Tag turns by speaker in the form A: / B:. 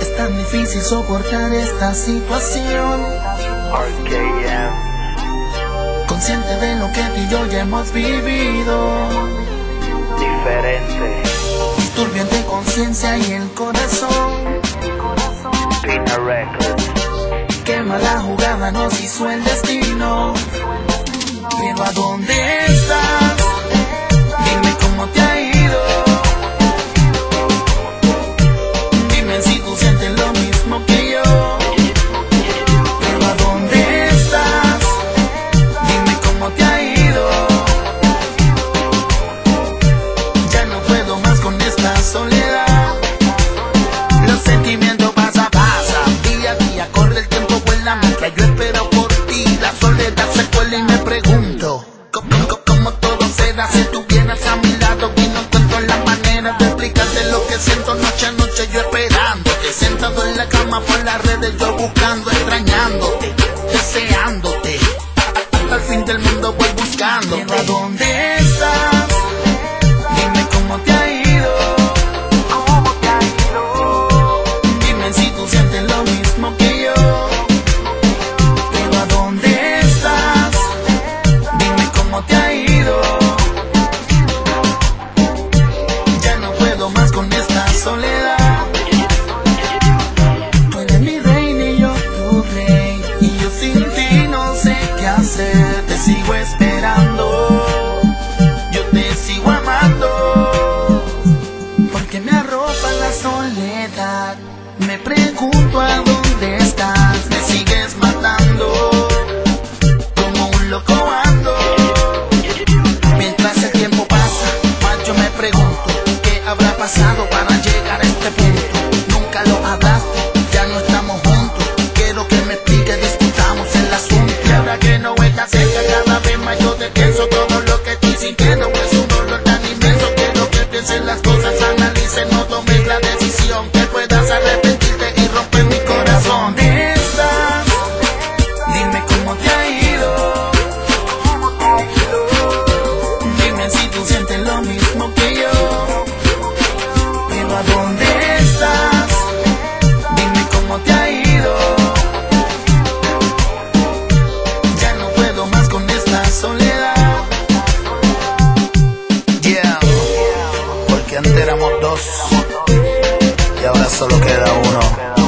A: Es tan difícil soportar esta situación. Consciente de lo que tú y yo ya hemos vivido. Diferente. Turbiante conciencia y el corazón. Qué mala jugada nos hizo el destino. sentimiento pasa, pasa. Día a día corre el tiempo, vuela mientras yo espero por ti. La soledad se cuela y me pregunto: ¿Cómo, cómo, cómo todo será si tú vienes a mi lado? Y no encuentro la manera de explicarte lo que siento noche a noche. Yo esperándote, sentado en la cama por las redes, yo buscando, extrañándote, deseándote. Hasta el fin del mundo voy buscándote. ¿A dónde? pregunto a dónde estás, me sigues matando, como un loco ando. Mientras el tiempo pasa, más yo me pregunto, ¿qué habrá pasado para llegar a este punto? Nunca lo hablaste, ya no estamos juntos, quiero que me expliques, discutamos el asunto. Y ahora que no estás cerca, cada vez más yo te pienso todo lo que estoy sintiendo, es un dolor tan inmenso, quiero que pienses las cosas, analices, no tomes la decisión que puedas arrepentir. ¿dónde estás? Dime cómo te ha ido. Ya no puedo más con esta soledad. Yeah, porque antes éramos dos y ahora solo queda uno.